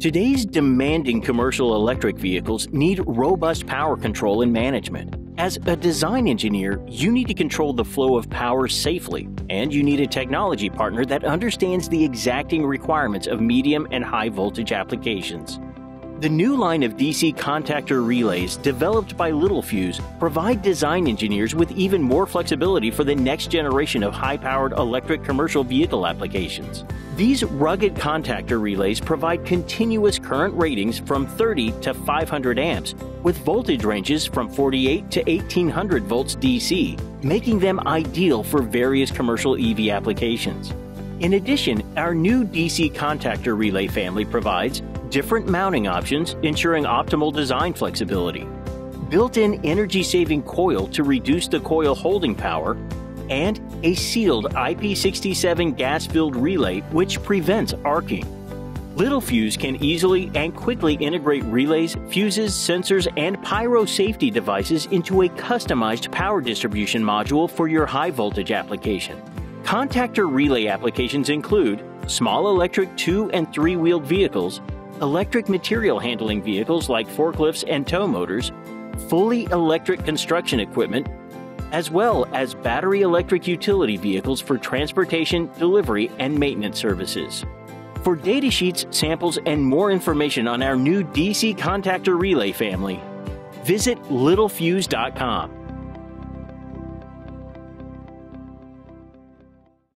Today's demanding commercial electric vehicles need robust power control and management. As a design engineer, you need to control the flow of power safely, and you need a technology partner that understands the exacting requirements of medium and high voltage applications. The new line of DC contactor relays developed by Littelfuse provide design engineers with even more flexibility for the next generation of high powered electric commercial vehicle applications. These rugged contactor relays provide continuous current ratings from 30 to 500 amps with voltage ranges from 48 to 1800 volts DC, making them ideal for various commercial EV applications. In addition, our new DC contactor relay family provides different mounting options, ensuring optimal design flexibility, built in energy saving coil to reduce the coil holding power, and a sealed IP67 gas filled relay which prevents arcing. Littelfuse can easily and quickly integrate relays, fuses, sensors, and pyro safety devices into a customized power distribution module for your high voltage application. Contactor relay applications include small electric two and three wheeled vehicles, electric material handling vehicles like forklifts and tow motors, fully electric construction equipment, as well as battery electric utility vehicles for transportation, delivery, and maintenance services. For datasheets, samples, and more information on our new DC contactor relay family, visit littelfuse.com.